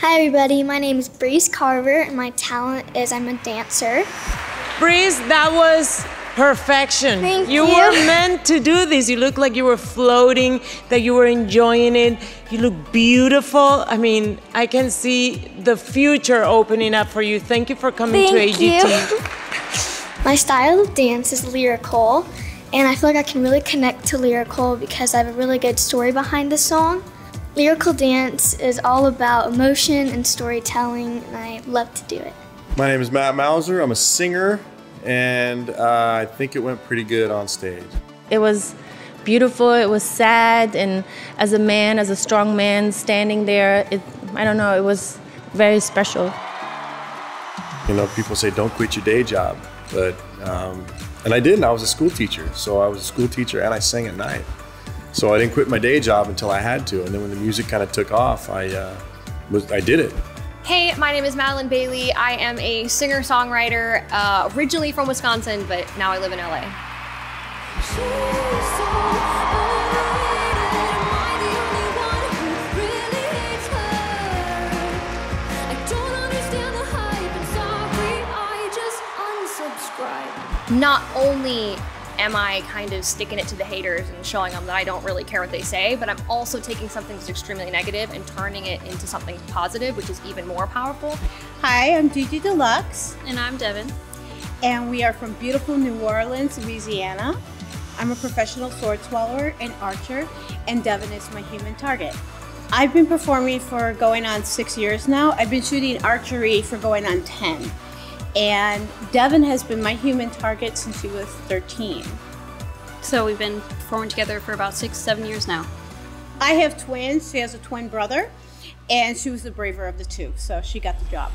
Hi, everybody. My name is Breez Carver, and my talent is I'm a dancer. Breez, that was perfection. Thank you you. were meant to do this. You look like you were floating, that you were enjoying it. You look beautiful. I mean, I can see the future opening up for you. Thank you for coming Thank to AGT. you. my style of dance is lyrical, and I feel like I can really connect to lyrical because I have a really good story behind the song. Lyrical dance is all about emotion and storytelling, and I love to do it. My name is Matt Mauser. I'm a singer, and uh, I think it went pretty good on stage. It was beautiful, it was sad, and as a man, as a strong man standing there, it, I don't know, it was very special. You know, people say don't quit your day job, but um, and I didn't. I was a school teacher, so I was a school teacher and I sang at night. So I didn't quit my day job until I had to, and then when the music kind of took off, I uh, was I did it. Hey, my name is Madilyn Bailey. I am a singer songwriter, uh, originally from Wisconsin, but now I live in LA. Not only am I kind of sticking it to the haters and showing them that I don't really care what they say, but I'm also taking something that's extremely negative and turning it into something positive, which is even more powerful. Hi, I'm Gigi Deluxe, And I'm Devin. and we are from beautiful New Orleans, Louisiana. I'm a professional sword swallower and archer, and Devin is my human target. I've been performing for going on six years now. I've been shooting archery for going on 10. And Devin has been my human target since he was 13. So we've been performing together for about six, seven years now. I have twins. She has a twin brother, and she was the braver of the two, so she got the job.